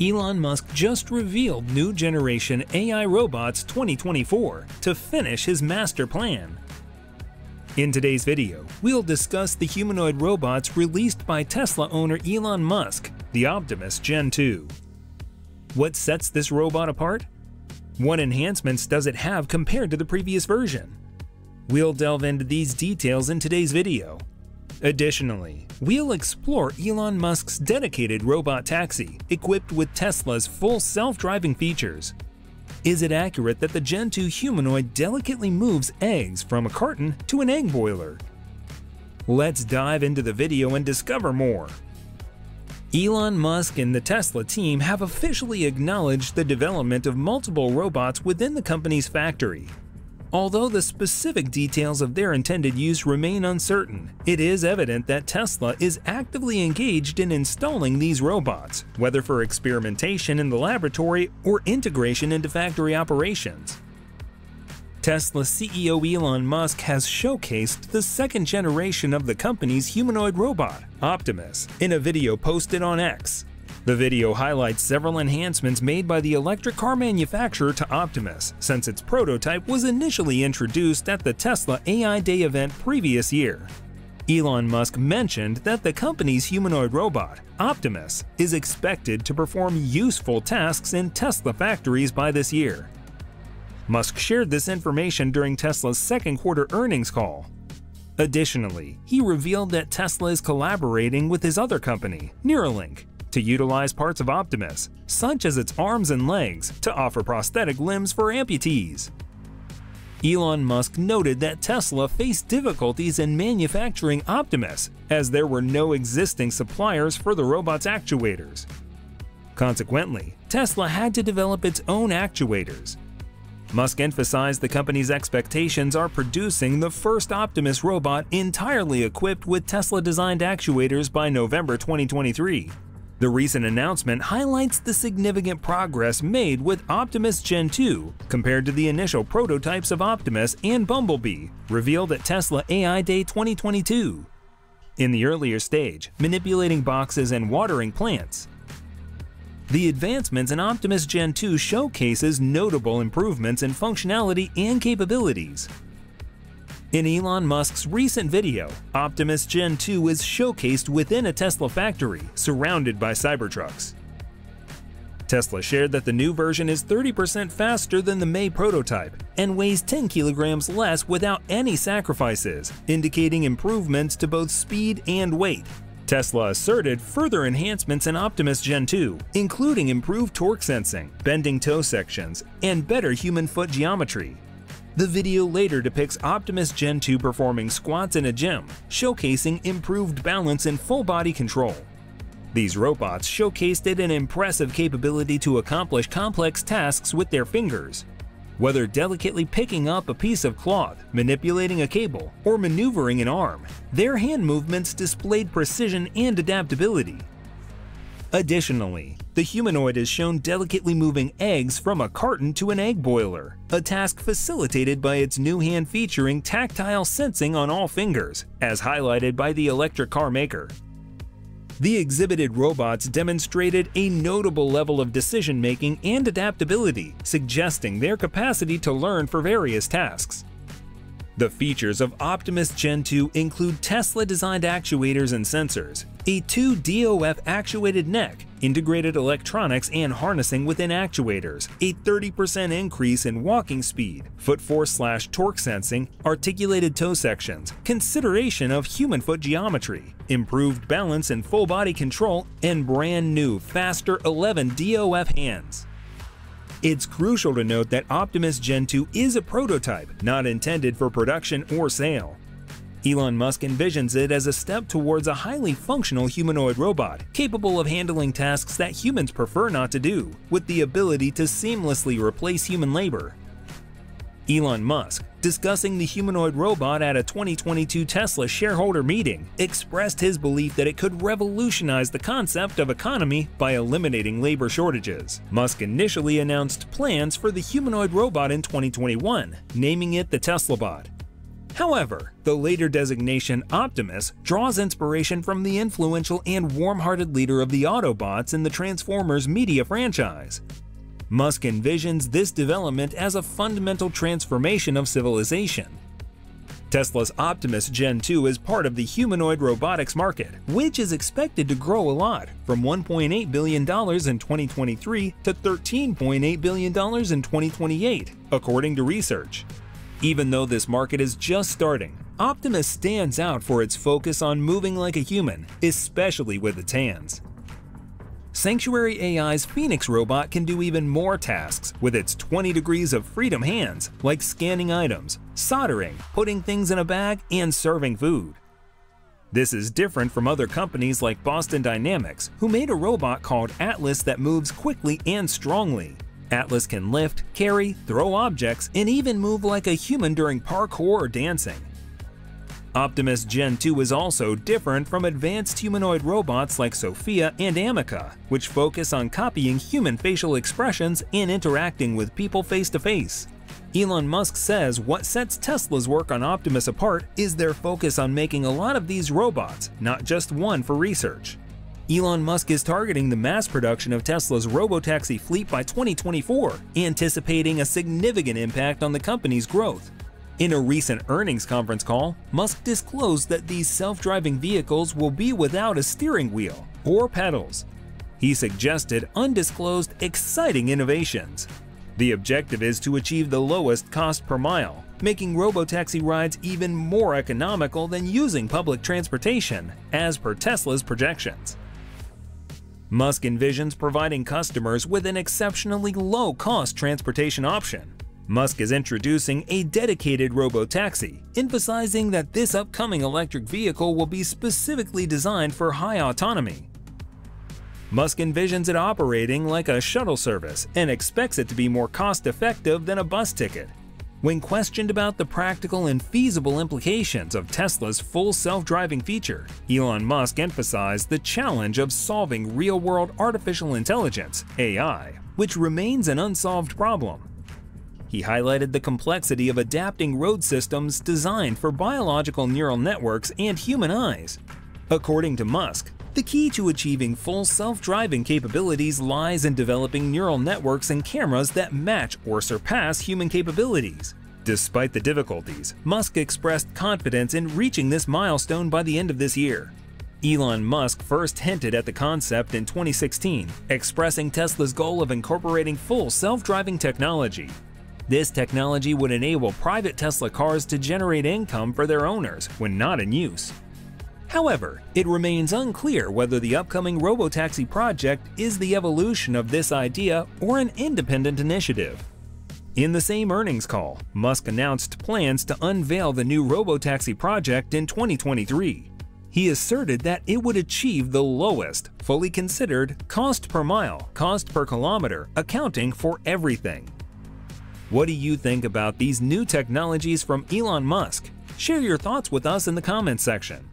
Elon Musk just revealed new generation AI robots 2024 to finish his master plan. In today's video, we'll discuss the humanoid robots released by Tesla owner Elon Musk, the Optimus Gen 2. What sets this robot apart? What enhancements does it have compared to the previous version? We'll delve into these details in today's video. Additionally, we'll explore Elon Musk's dedicated robot taxi equipped with Tesla's full self-driving features is it accurate that the Gen 2 humanoid delicately moves eggs from a carton to an egg boiler? Let's dive into the video and discover more. Elon Musk and the Tesla team have officially acknowledged the development of multiple robots within the company's factory, Although the specific details of their intended use remain uncertain, it is evident that Tesla is actively engaged in installing these robots, whether for experimentation in the laboratory or integration into factory operations. Tesla CEO Elon Musk has showcased the second generation of the company's humanoid robot, Optimus, in a video posted on X. The video highlights several enhancements made by the electric car manufacturer to Optimus since its prototype was initially introduced at the Tesla AI Day event previous year. Elon Musk mentioned that the company's humanoid robot, Optimus, is expected to perform useful tasks in Tesla factories by this year. Musk shared this information during Tesla's second quarter earnings call. Additionally, he revealed that Tesla is collaborating with his other company, Neuralink, to utilize parts of Optimus, such as its arms and legs, to offer prosthetic limbs for amputees. Elon Musk noted that Tesla faced difficulties in manufacturing Optimus as there were no existing suppliers for the robot's actuators. Consequently, Tesla had to develop its own actuators. Musk emphasized the company's expectations are producing the first Optimus robot entirely equipped with Tesla designed actuators by November 2023. The recent announcement highlights the significant progress made with Optimus Gen 2 compared to the initial prototypes of Optimus and Bumblebee, revealed at Tesla AI Day 2022. In the earlier stage, manipulating boxes and watering plants, the advancements in Optimus Gen 2 showcases notable improvements in functionality and capabilities, in Elon Musk's recent video, Optimus Gen 2 is showcased within a Tesla factory, surrounded by Cybertrucks. Tesla shared that the new version is 30% faster than the May prototype and weighs 10 kilograms less without any sacrifices, indicating improvements to both speed and weight. Tesla asserted further enhancements in Optimus Gen 2, including improved torque sensing, bending toe sections, and better human foot geometry. The video later depicts Optimus Gen 2 performing squats in a gym, showcasing improved balance and full body control. These robots showcased an impressive capability to accomplish complex tasks with their fingers. Whether delicately picking up a piece of cloth, manipulating a cable, or maneuvering an arm, their hand movements displayed precision and adaptability. Additionally, the humanoid is shown delicately moving eggs from a carton to an egg boiler, a task facilitated by its new hand featuring tactile sensing on all fingers, as highlighted by the electric car maker. The exhibited robots demonstrated a notable level of decision making and adaptability, suggesting their capacity to learn for various tasks. The features of Optimus Gen 2 include Tesla-designed actuators and sensors, a 2 DOF actuated neck, integrated electronics and harnessing within actuators, a 30% increase in walking speed, foot force slash torque sensing, articulated toe sections, consideration of human foot geometry, improved balance and full body control, and brand new faster 11 DOF hands. It's crucial to note that Optimus Gen 2 is a prototype, not intended for production or sale. Elon Musk envisions it as a step towards a highly functional humanoid robot, capable of handling tasks that humans prefer not to do, with the ability to seamlessly replace human labor. Elon Musk, discussing the humanoid robot at a 2022 Tesla shareholder meeting, expressed his belief that it could revolutionize the concept of economy by eliminating labor shortages. Musk initially announced plans for the humanoid robot in 2021, naming it the TeslaBot. However, the later designation Optimus draws inspiration from the influential and warm-hearted leader of the Autobots in the Transformers media franchise. Musk envisions this development as a fundamental transformation of civilization. Tesla's Optimus Gen 2 is part of the humanoid robotics market, which is expected to grow a lot, from $1.8 billion in 2023 to $13.8 billion in 2028, according to research. Even though this market is just starting, Optimus stands out for its focus on moving like a human, especially with its hands. Sanctuary AI's Phoenix robot can do even more tasks with its 20 degrees of freedom hands, like scanning items, soldering, putting things in a bag, and serving food. This is different from other companies like Boston Dynamics, who made a robot called Atlas that moves quickly and strongly. Atlas can lift, carry, throw objects, and even move like a human during parkour or dancing. Optimus Gen 2 is also different from advanced humanoid robots like Sophia and Ameca, which focus on copying human facial expressions and interacting with people face to face. Elon Musk says what sets Tesla's work on Optimus apart is their focus on making a lot of these robots, not just one for research. Elon Musk is targeting the mass production of Tesla's robotaxi fleet by 2024, anticipating a significant impact on the company's growth. In a recent earnings conference call, Musk disclosed that these self-driving vehicles will be without a steering wheel or pedals. He suggested undisclosed exciting innovations. The objective is to achieve the lowest cost per mile, making robotaxi rides even more economical than using public transportation, as per Tesla's projections. Musk envisions providing customers with an exceptionally low-cost transportation option, Musk is introducing a dedicated robo-taxi, emphasizing that this upcoming electric vehicle will be specifically designed for high autonomy. Musk envisions it operating like a shuttle service and expects it to be more cost-effective than a bus ticket. When questioned about the practical and feasible implications of Tesla's full self-driving feature, Elon Musk emphasized the challenge of solving real-world artificial intelligence (AI), which remains an unsolved problem. He highlighted the complexity of adapting road systems designed for biological neural networks and human eyes. According to Musk, the key to achieving full self-driving capabilities lies in developing neural networks and cameras that match or surpass human capabilities. Despite the difficulties, Musk expressed confidence in reaching this milestone by the end of this year. Elon Musk first hinted at the concept in 2016, expressing Tesla's goal of incorporating full self-driving technology this technology would enable private Tesla cars to generate income for their owners when not in use. However, it remains unclear whether the upcoming robotaxi project is the evolution of this idea or an independent initiative. In the same earnings call, Musk announced plans to unveil the new robotaxi project in 2023. He asserted that it would achieve the lowest, fully considered, cost per mile, cost per kilometer, accounting for everything. What do you think about these new technologies from Elon Musk? Share your thoughts with us in the comments section.